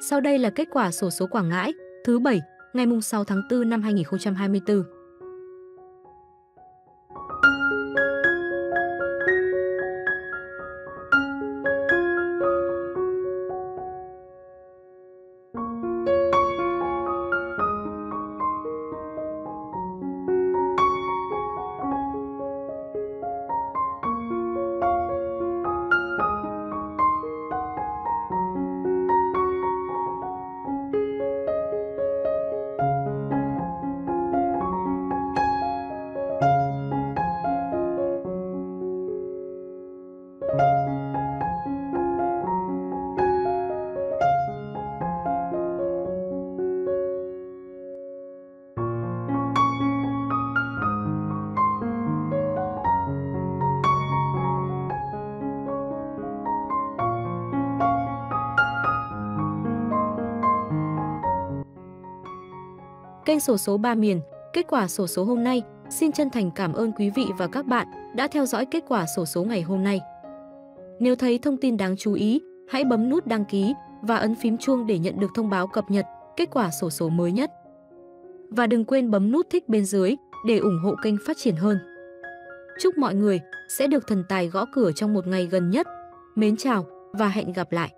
Sau đây là kết quả sổ số Quảng Ngãi, thứ 7 ngày 6 tháng 4 năm 2024. Kênh sổ số 3 miền, kết quả sổ số hôm nay, xin chân thành cảm ơn quý vị và các bạn đã theo dõi kết quả sổ số ngày hôm nay. Nếu thấy thông tin đáng chú ý, hãy bấm nút đăng ký và ấn phím chuông để nhận được thông báo cập nhật kết quả sổ số mới nhất. Và đừng quên bấm nút thích bên dưới để ủng hộ kênh phát triển hơn. Chúc mọi người sẽ được thần tài gõ cửa trong một ngày gần nhất. Mến chào và hẹn gặp lại!